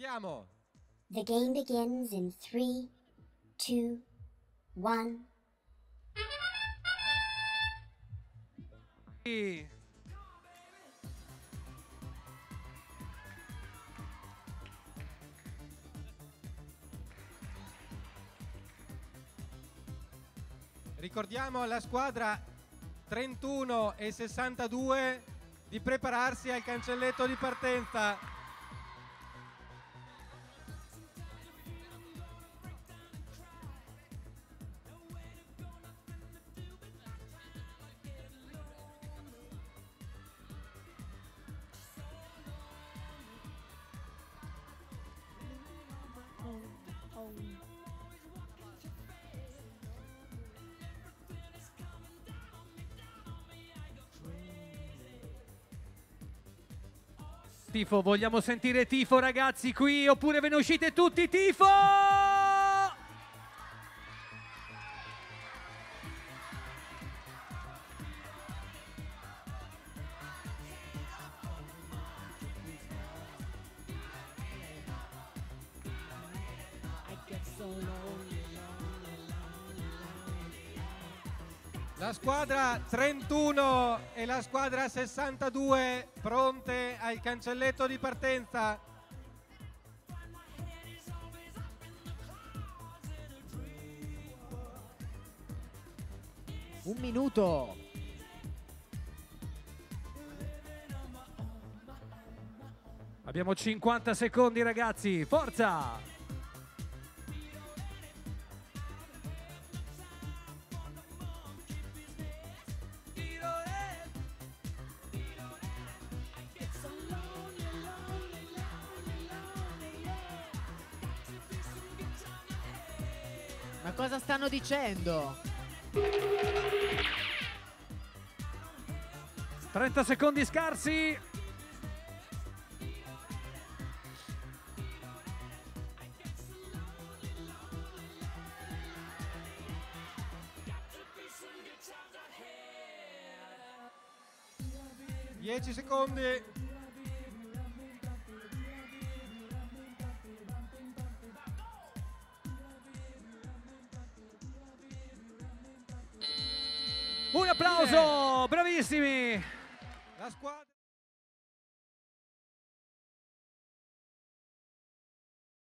Andiamo. The game begins in three, two, one. Ricordiamo alla squadra 31 e 62 di prepararsi al cancelletto di partenza. Tifo, vogliamo sentire tifo ragazzi qui oppure ve ne uscite tutti tifo? La squadra 31 e la squadra 62 pronte al cancelletto di partenza. Un minuto. Abbiamo 50 secondi ragazzi, forza! Ma cosa stanno dicendo? 30 secondi scarsi. Dieci secondi. Un applauso, bravissimi! La squadra